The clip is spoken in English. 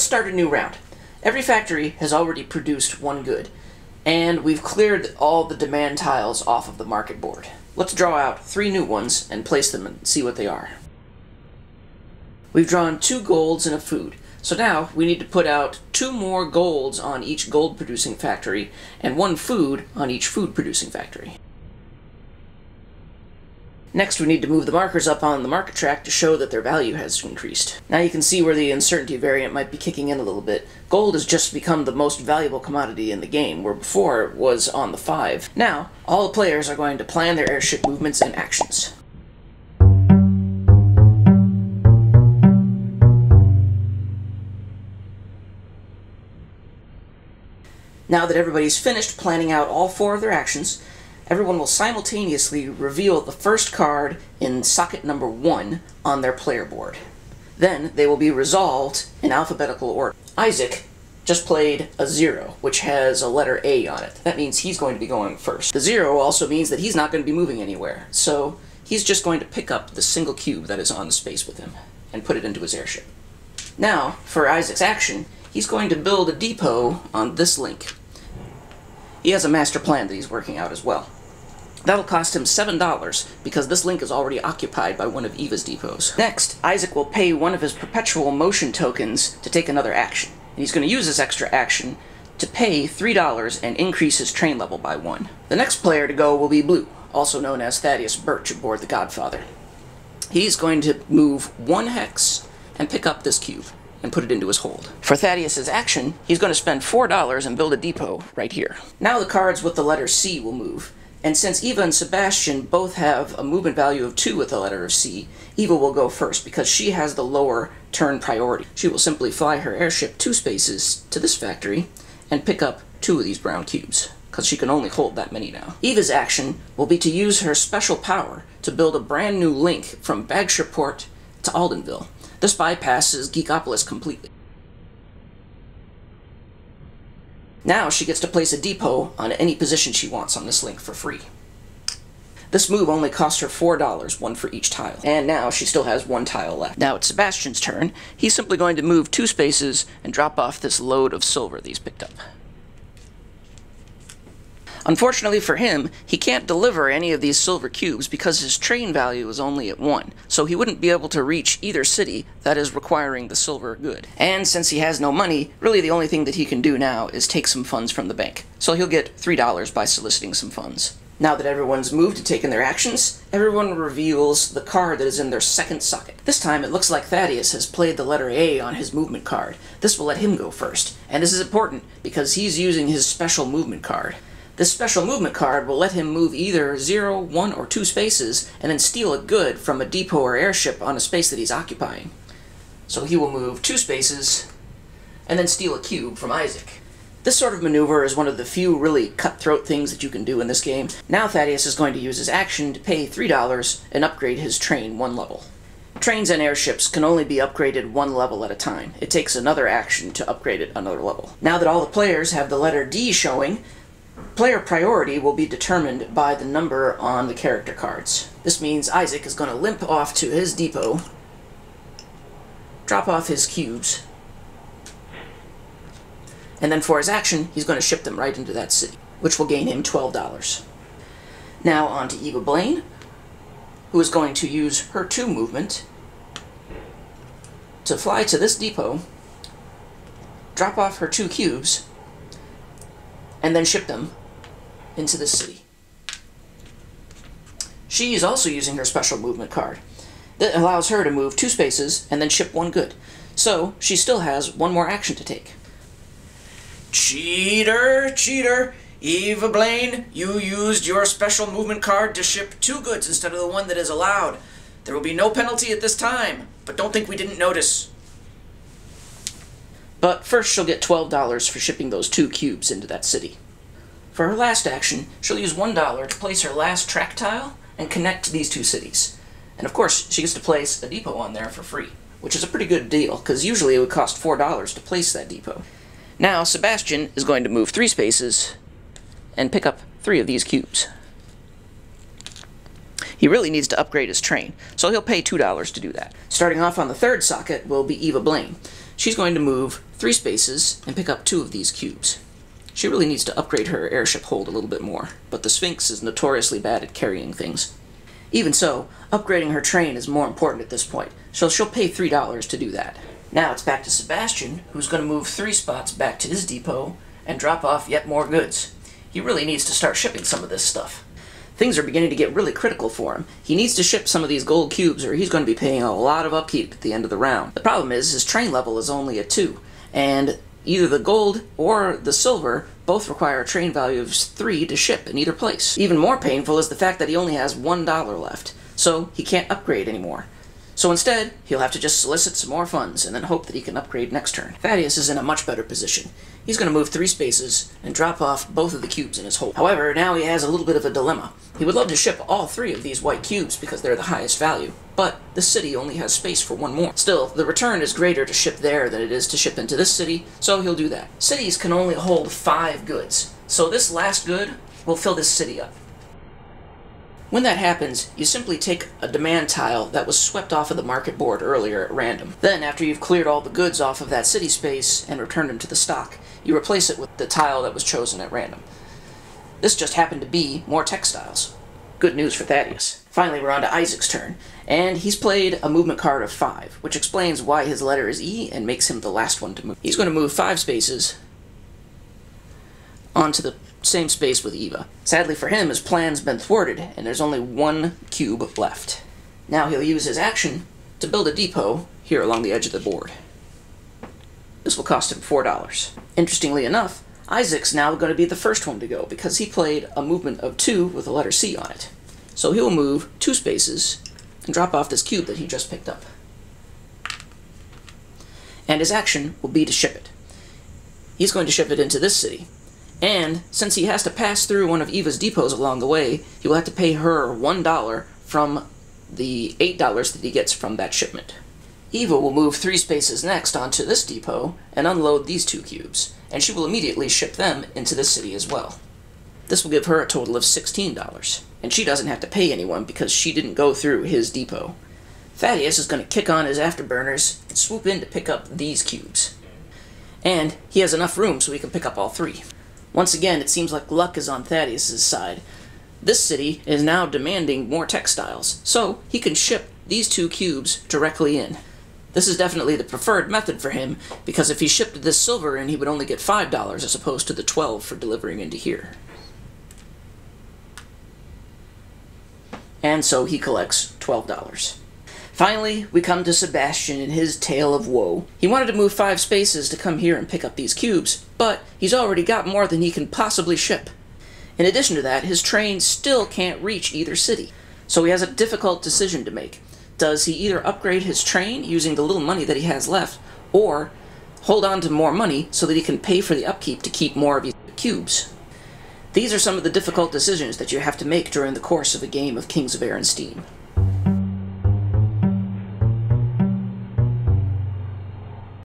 Let's start a new round. Every factory has already produced one good, and we've cleared all the demand tiles off of the market board. Let's draw out three new ones and place them and see what they are. We've drawn two golds and a food. So now we need to put out two more golds on each gold producing factory and one food on each food producing factory. Next, we need to move the markers up on the market track to show that their value has increased. Now you can see where the uncertainty variant might be kicking in a little bit. Gold has just become the most valuable commodity in the game, where before it was on the 5. Now, all the players are going to plan their airship movements and actions. Now that everybody's finished planning out all four of their actions, everyone will simultaneously reveal the first card in socket number 1 on their player board. Then they will be resolved in alphabetical order. Isaac just played a 0, which has a letter A on it. That means he's going to be going first. The 0 also means that he's not going to be moving anywhere, so he's just going to pick up the single cube that is on the space with him and put it into his airship. Now, for Isaac's action, he's going to build a depot on this link. He has a master plan that he's working out as well. That'll cost him $7 because this link is already occupied by one of Eva's depots. Next, Isaac will pay one of his perpetual motion tokens to take another action. And he's going to use this extra action to pay $3 and increase his train level by 1. The next player to go will be Blue, also known as Thaddeus Birch aboard the Godfather. He's going to move one hex and pick up this cube and put it into his hold. For Thaddeus's action, he's going to spend $4 and build a depot right here. Now the cards with the letter C will move, and since Eva and Sebastian both have a movement value of 2 with the letter of C, Eva will go first because she has the lower turn priority. She will simply fly her airship two spaces to this factory and pick up two of these brown cubes, because she can only hold that many now. Eva's action will be to use her special power to build a brand new link from Bagshire-Port to Aldenville. This bypasses Geekopolis completely. Now she gets to place a depot on any position she wants on this link for free. This move only cost her $4, one for each tile. And now she still has one tile left. Now it's Sebastian's turn. He's simply going to move two spaces and drop off this load of silver that he's picked up. Unfortunately for him, he can't deliver any of these silver cubes because his train value is only at 1, so he wouldn't be able to reach either city that is requiring the silver good. And since he has no money, really the only thing that he can do now is take some funds from the bank. So he'll get $3 by soliciting some funds. Now that everyone's moved and taken their actions, everyone reveals the card that is in their second socket. This time it looks like Thaddeus has played the letter A on his movement card. This will let him go first, and this is important because he's using his special movement card. This special movement card will let him move either 0, 1, or 2 spaces and then steal a good from a depot or airship on a space that he's occupying. So he will move 2 spaces and then steal a cube from Isaac. This sort of maneuver is one of the few really cutthroat things that you can do in this game. Now Thaddeus is going to use his action to pay $3 and upgrade his train one level. Trains and airships can only be upgraded one level at a time. It takes another action to upgrade it another level. Now that all the players have the letter D showing, Player priority will be determined by the number on the character cards. This means Isaac is going to limp off to his depot, drop off his cubes, and then for his action, he's going to ship them right into that city, which will gain him $12. Now on to Eva Blaine, who is going to use her 2 movement to fly to this depot, drop off her 2 cubes, and then ship them into the city. She is also using her special movement card. That allows her to move two spaces and then ship one good. So, she still has one more action to take. Cheater! Cheater! Eva Blaine, you used your special movement card to ship two goods instead of the one that is allowed. There will be no penalty at this time, but don't think we didn't notice. But first she'll get $12 for shipping those two cubes into that city. For her last action, she'll use $1 to place her last track tile and connect these two cities. And of course, she gets to place a depot on there for free, which is a pretty good deal, because usually it would cost $4 to place that depot. Now, Sebastian is going to move three spaces and pick up three of these cubes. He really needs to upgrade his train, so he'll pay $2 to do that. Starting off on the third socket will be Eva Blaine. she's going to move three spaces and pick up two of these cubes. She really needs to upgrade her airship hold a little bit more, but the Sphinx is notoriously bad at carrying things. Even so, upgrading her train is more important at this point, so she'll pay $3 to do that. Now it's back to Sebastian, who's going to move three spots back to his depot and drop off yet more goods. He really needs to start shipping some of this stuff. Things are beginning to get really critical for him. He needs to ship some of these gold cubes or he's going to be paying a lot of upkeep at the end of the round. The problem is his train level is only a 2, and either the gold or the silver both require a train value of 3 to ship in either place. Even more painful is the fact that he only has $1 left, so he can't upgrade anymore. So instead, he'll have to just solicit some more funds and then hope that he can upgrade next turn. Thaddeus is in a much better position. He's going to move three spaces and drop off both of the cubes in his hold. However, now he has a little bit of a dilemma. He would love to ship all three of these white cubes because they're the highest value, but the city only has space for one more. Still, the return is greater to ship there than it is to ship into this city, so he'll do that. Cities can only hold five goods, so this last good will fill this city up. When that happens, you simply take a demand tile that was swept off of the market board earlier at random. Then, after you've cleared all the goods off of that city space and returned them to the stock, you replace it with the tile that was chosen at random. This just happened to be more textiles. Good news for Thaddeus. Finally, we're on to Isaac's turn, and he's played a movement card of 5, which explains why his letter is E and makes him the last one to move. He's going to move 5 spaces onto the same space with Eva. Sadly for him, his plan's been thwarted, and there's only one cube left. Now he'll use his action to build a depot here along the edge of the board. This will cost him $4. Interestingly enough, Isaac's now going to be the first one to go because he played a movement of 2 with the letter C on it. So he'll move two spaces and drop off this cube that he just picked up. And his action will be to ship it. He's going to ship it into this city, and since he has to pass through one of Eva's depots along the way, he will have to pay her $1 from the $8 that he gets from that shipment. Eva will move three spaces next onto this depot and unload these two cubes, and she will immediately ship them into the city as well. This will give her a total of $16, and she doesn't have to pay anyone because she didn't go through his depot. Thaddeus is going to kick on his afterburners and swoop in to pick up these cubes. And he has enough room so he can pick up all three. Once again, it seems like luck is on Thaddeus' side. This city is now demanding more textiles, so he can ship these two cubes directly in. This is definitely the preferred method for him, because if he shipped this silver in, he would only get $5 as opposed to the 12 for delivering into here. And so he collects $12. Finally, we come to Sebastian and his tale of woe. He wanted to move five spaces to come here and pick up these cubes, but he's already got more than he can possibly ship. In addition to that, his train still can't reach either city, so he has a difficult decision to make. Does he either upgrade his train using the little money that he has left, or hold on to more money so that he can pay for the upkeep to keep more of his cubes? These are some of the difficult decisions that you have to make during the course of a game of Kings of Steam.